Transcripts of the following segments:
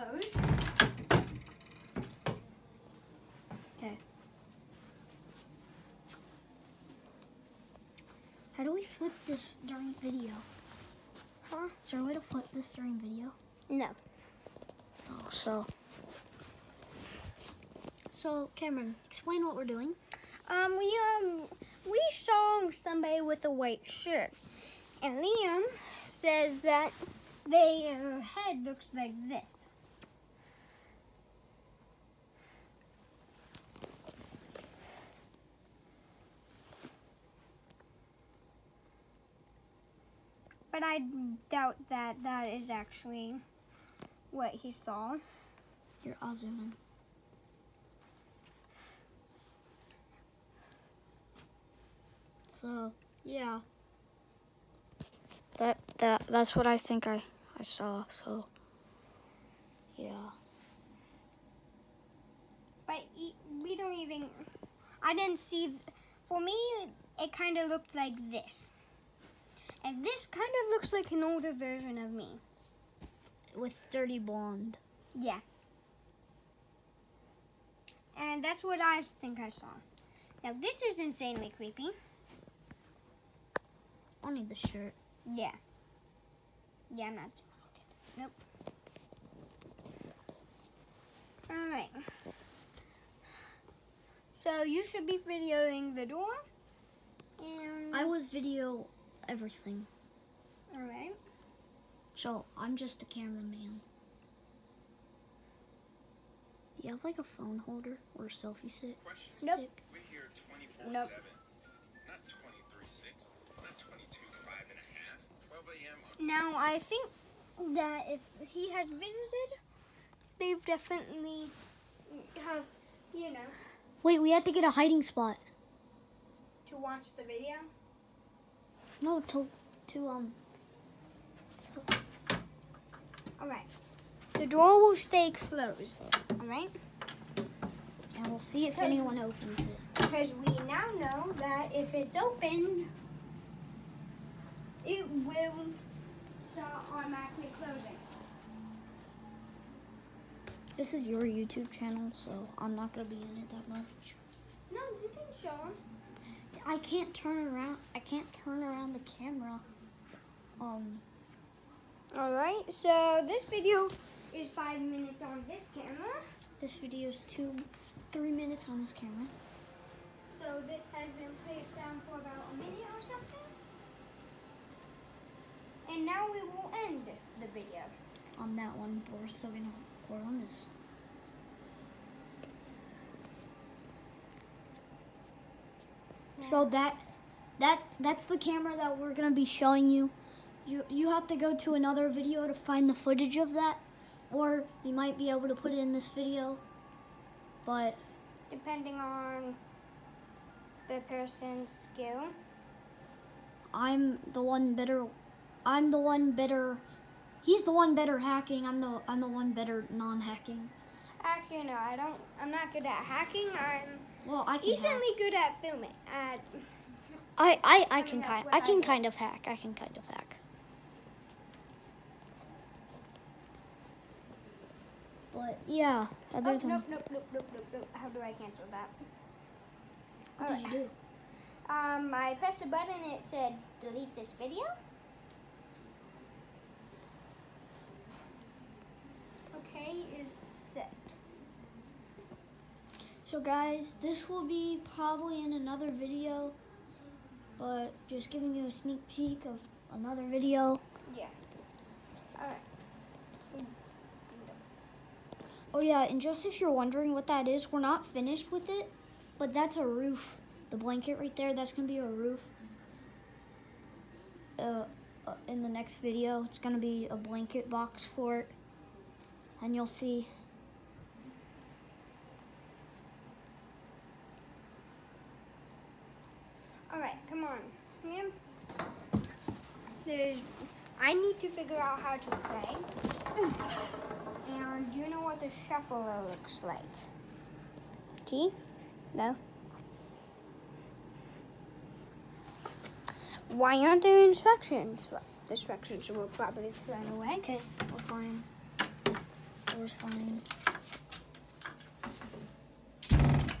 closed. Okay. How do we flip this during video? Huh? Is there a way to flip this during video? No. Oh, so. So, Cameron, explain what we're doing. Um, we um we saw somebody with a white shirt, and Liam says that their head looks like this. But I doubt that that is actually what he saw. Here, I'll zoom in. So, yeah. That that that's what I think I I saw. So, yeah. But we don't even. I didn't see. For me, it kind of looked like this. And this kind of looks like an older version of me. With dirty blonde. Yeah. And that's what I think I saw. Now, this is insanely creepy. I'll need the shirt. Yeah. Yeah, I'm not. Nope. Alright. So, you should be videoing the door. And. I was video everything. Alright. So I'm just a cameraman. Do you have like a phone holder or a selfie stick? Questions? Nope. stick? We're here 24 Nope. 7. Not 23 6. Not 22 5 and a half. 12 a.m. Now, I think that if he has visited, they've definitely have, you know, Wait, we have to get a hiding spot. to watch the video. No, to to um. To, All right. The door will stay closed. All right. and we'll see if anyone opens it. Because we now know that if it's opened, it will start automatically closing. This is your YouTube channel, so I'm not gonna be in it that much. No, you can show them. I can't turn around. I can't turn around the camera. Um. All right. So this video is five minutes on this camera. This video is two, three minutes on this camera. So this has been placed down for about a minute or something. And now we will end the video. On that one, but we're still gonna record on this. So that that that's the camera that we're gonna be showing you. You you have to go to another video to find the footage of that, or you might be able to put it in this video. But Depending on the person's skill. I'm the one better. I'm the one better. He's the one better hacking. I'm the I'm the one better non-hacking. Actually, no, I don't. I'm not good at hacking. I'm Well, I can. hack. decently good at filming. At I I, I I can kind I I can do. kind of hack. I can kind of hack. But yeah, other oh, than nope, nope, nope, nope, nope, nope. How do I cancel that? what did Alright. you do? Um, I pressed a button and it said delete this video. Okay, is set. So guys, this will be probably in another video, but just giving you a sneak peek of another video. Yeah. Alright. Oh yeah, and just if you're wondering what that is, we're not finished with it, but that's a roof. The blanket right there, that's gonna be a roof. Uh, uh, in the next video, it's gonna be a blanket box for it, and you'll see. Alright, come on. Ma'am. I need to figure out how to play. And do you know what the shuffler looks like? T? No. Why aren't there instructions? Well, the instructions were probably thrown away. Okay, we're fine. We're fine.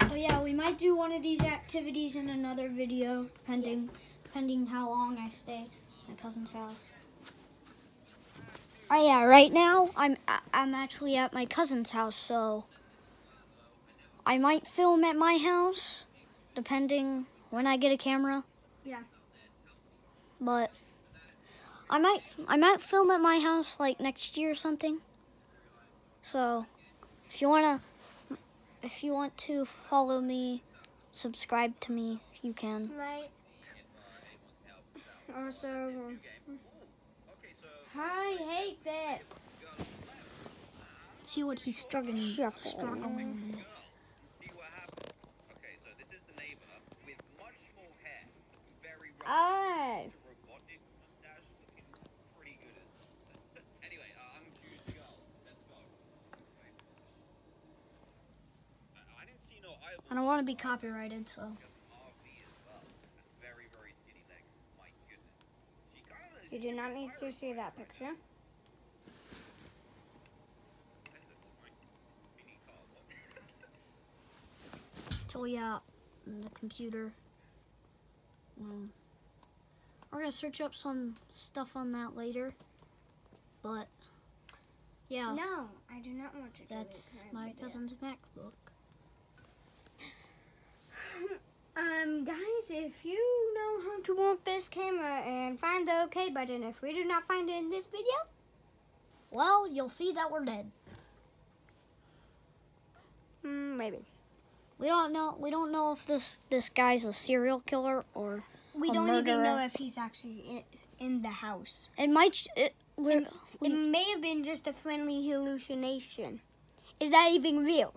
Oh yeah, we might do one of these activities in another video, depending depending how long I stay my cousin's house. Oh yeah, right now I'm I'm actually at my cousin's house, so I might film at my house, depending when I get a camera. Yeah. But I might I might film at my house like next year or something. So if you wanna if you want to follow me, subscribe to me, you can. Right. Also, Okay, so I hate this. See what he's struggling Shuffle. struggling. with. see what happens. Okay, so this is You do not need to see that picture. So yeah, on the computer. Um, we're gonna search up some stuff on that later. But yeah, No, I do not want to. do that's my kind of video. cousin's MacBook. Um, guys, if you know how to work this camera and find the OK button, if we do not find it in this video, Well, you'll see that we're dead. mm, maybe. We don't know. We don't know if this this guy's a serial killer or We don't even know if he's actually in the house. it might. It, It we, may have been just a friendly hallucination. Is that even real?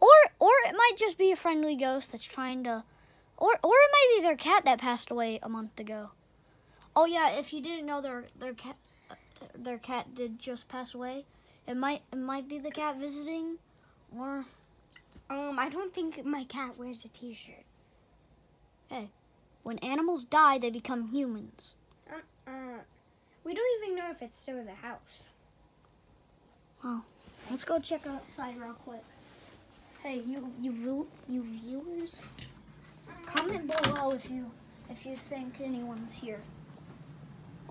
or or it might just be a friendly ghost that's trying to, or or it might be their cat that passed away a month ago. Oh yeah, if you didn't know their their cat their cat did just pass away, it might it might be the cat visiting, or Um, I don't think my cat wears a T-shirt. Hey, when animals die, they become humans. Uh, we don't even know if it's still in the house. Well, let's go check outside real quick. Hey, you you you viewers, comment below if you if you think anyone's here,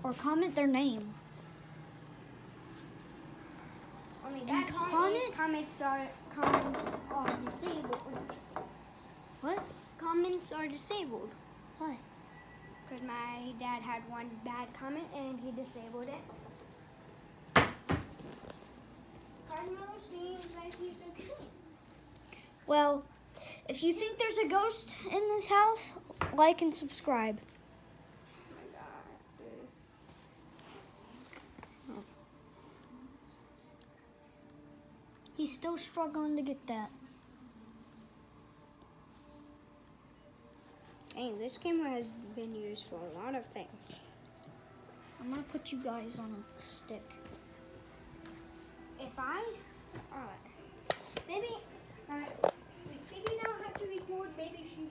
or comment their name. I mean, And that comment- comments are comments are disabled. What? Comments are disabled. Why? Because my dad had one bad comment and he disabled it. Cardinal seems like he's okay. Well, if you think there's a ghost in this house, like and subscribe. Oh my god. dude. He's still struggling to get that. Dang, this camera has been used for a lot of things. I'm gonna put you guys on a stick. If I, alright, maybe, alright, out how to record. Maybe she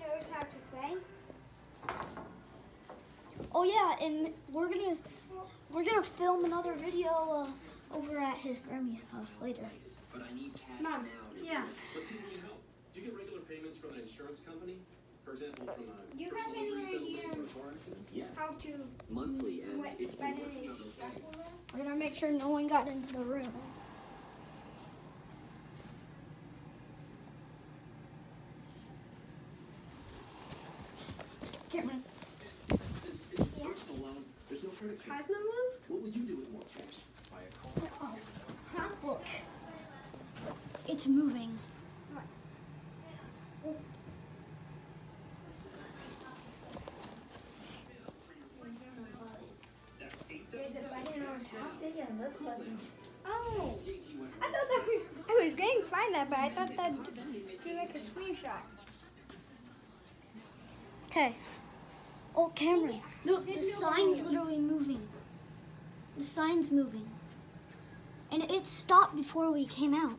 knows how to play. Oh yeah, and we're gonna we're gonna film another video uh, over at his Grammy's house later. But I need cash Mom, now. yeah. Let's see if we can help. Do you get regular payments from an insurance company? For example, from a Do you have personal any idea settlement or a car accident? Yes. How to Monthly, and what it's been working out okay. We're gonna make sure no one got into the room. Cameron, Since this is a Yeah. personal loan, there's no credit check. Cosmo moved? What will you do with more cash? Buy a car? oh, Huh? look, it's moving. There's a button on top. Yeah, that's button. Oh, I thought that was, I was going to find that, but I thought that'd be like a screenshot. Okay. Oh, Cameron, look, the sign's literally moving. The sign's moving. And it stopped before we came out.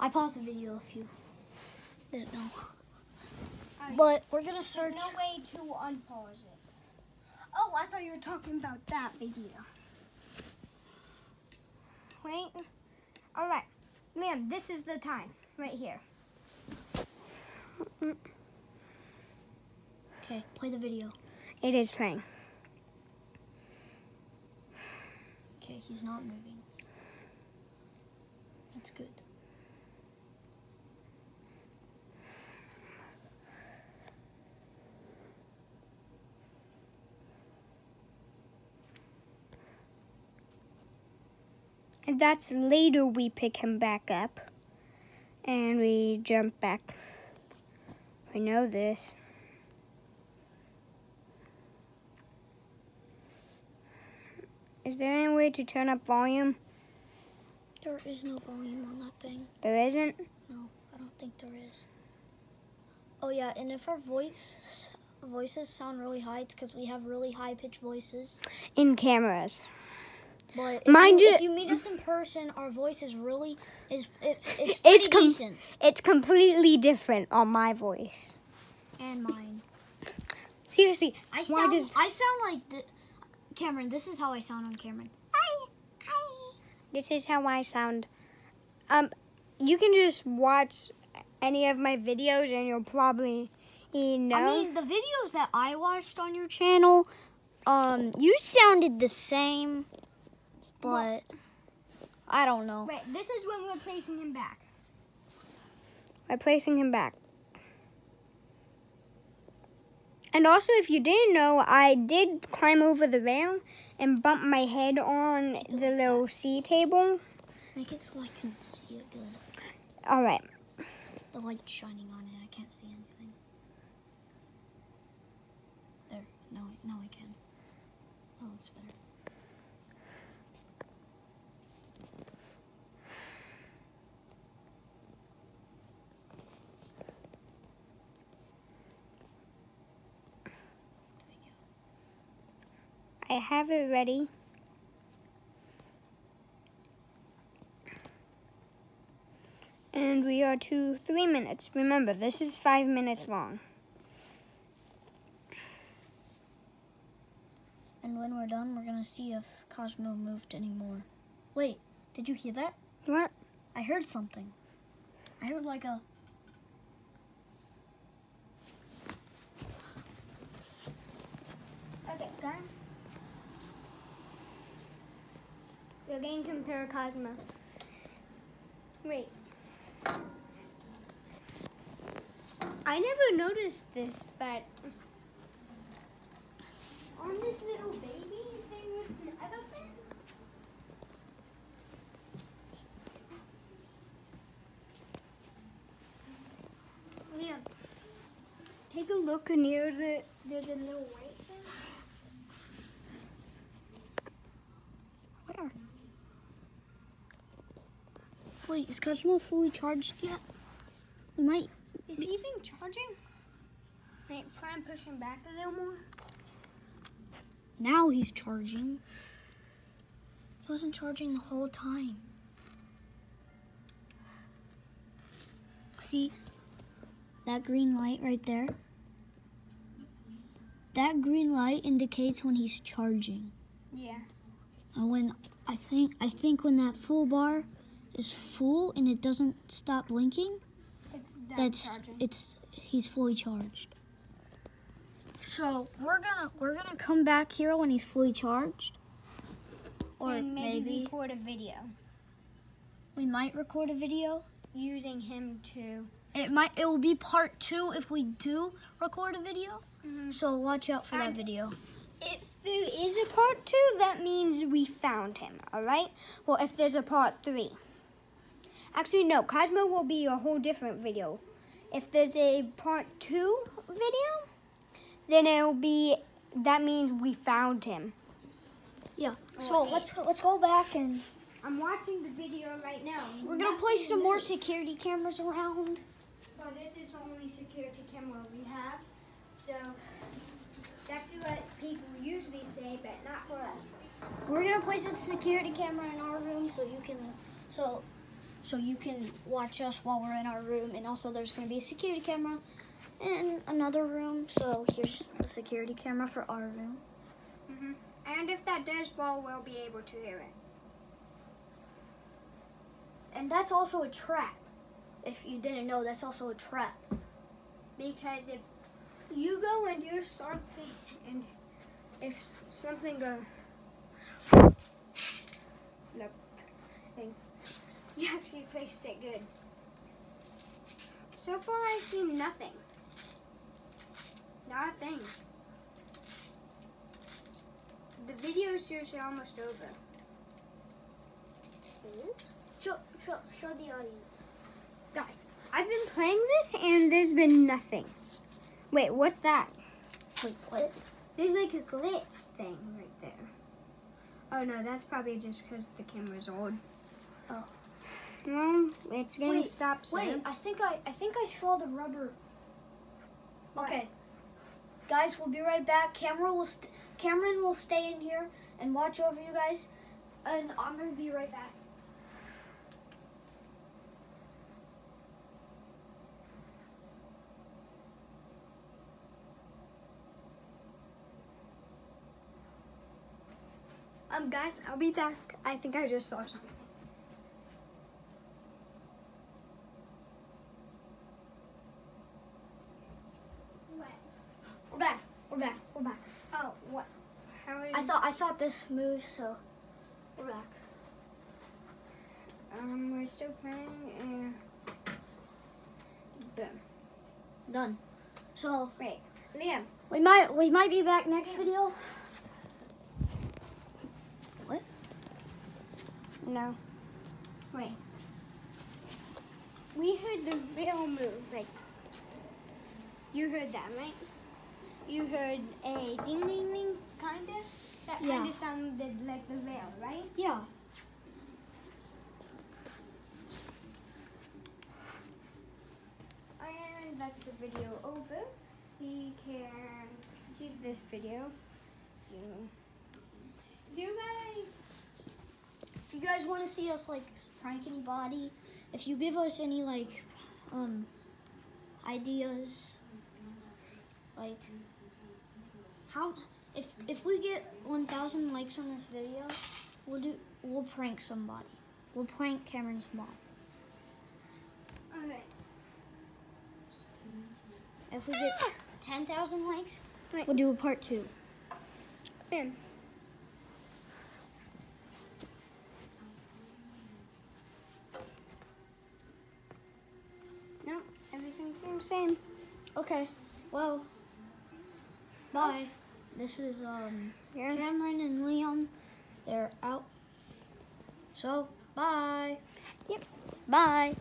I paused the video if you didn't know. I- But we're gonna There's search. no way to unpause it. Oh, I thought you were talking about that video. Wait. All right, Liam. This is the time right here. Okay, play the video. It is playing. Okay, he's not moving. That's good. And that's later we pick him back up. And we jump back. I know this. Is there any way to turn up volume? There is no volume on that thing. There isn't? No, I don't think there is. Oh yeah, and if our voice voices sound really high, it's because we have really high pitched voices. In cameras. But if Mind you, you- if you meet us in person, our voice is really is it, it's It's com- decent. It's completely different on my voice. And mine. Seriously, I why sound does I sound like the Cameron. This is how I sound on Cameron. Hi, hi. this is how I sound? Um, you can just watch any of my videos and you'll probably know. I mean, the videos that I watched on your channel, um, you sounded the same, but I don't know. Wait, this is when we're placing him back. By placing him back. And also, if you didn't know, I did climb over the rail and bump my head on the little C table. Make it so I can see it good. All right. The light's shining on it. I can't see anything. There. Now, I- now I can. That looks better. I have it ready. And we are to three minutes. Remember, this is five minutes long. And when we're done, we're gonna see if Cosmo moved anymore. Wait, did you hear that? What? I heard something. I heard like a. Okay, guys. To compare Cosmo. Wait. I never noticed this, but on this little baby thing with the elephant. Oh, Liam, take a look near the. There's a little white Wait, is Cosmo fully charged yet? We might. Is he even charging? Wait, try and push him back a little more. Now he's charging. He wasn't charging the whole time. See that green light right there? That green light indicates when he's charging. Yeah. And when I think I think when that full bar is full and it doesn't stop blinking, It's that's charging. it's he's fully charged. So we're gonna we're gonna come back here when he's fully charged. Or and maybe, maybe record a video we might record a video. using him to. It might it will be part two if we do record a video. Mhm. So watch out for that video. If there is a part two, that means we found him. All right. Well, if there's a part three, actually no, Cosmo will be a whole different video. If there's a part two video, then it'll be. That means we found him. Yeah. Oh, so let's let's go back and I'm watching the video right now. we're gonna place some more security cameras around. So this is the only security camera we have. So that's what people usually say, but not for us. We're gonna place a security camera in our room so you can so so you can watch us while we're in our room and also there's gonna be a security camera in another room. So here's the security camera for our room. Mm-hmm. And if that does fall, we'll be able to hear it. and that's also a trap. If you didn't know, that's also a trap. Because if you go and do something, and if something goes, nope, thing, you actually placed it good. So far, I've seen nothing. Not a thing. The video is seriously almost over. Is. Show, show, show the audience. Guys, I've been playing this and there's been nothing. Wait, what's that? Wait, what? There's like a glitch thing right there. Oh no, that's probably just because the camera's old. Oh. Well, it's gonna Wait, stop soon. Wait, I think I, I think I saw the rubber. Okay, guys, we'll be right back. Cameron will, st- Cameron will stay in here and watch over you guys, and I'm gonna be right back. Um, guys, I'll be back. I think I just saw something. What? We're back. We're back. We're back. Oh, what? How are you? I thought I thought this moved, so we're back. Um, we're still playing and. Boom. Done. So Wait, Liam. we might we might be back next video. What? No. Wait. We heard the real move, like. You heard that, right? You heard a ding ding ding, kinda? That Yeah. kinda sounded like the rail, right? Yeah. And that's the video over. We can keep this video. You, if you guys If you guys want to see us like prank anybody, if you give us any like um ideas, like how if if we get 1,000 likes on this video, we'll do we'll prank somebody. We'll prank Cameron's mom. Alright. If we get 10,000 likes, Wait. we'll do a part two. Bam. No, the same. Okay. Well, bye. This is um. Cameron and Liam. They're out. So, bye. Yep. Bye.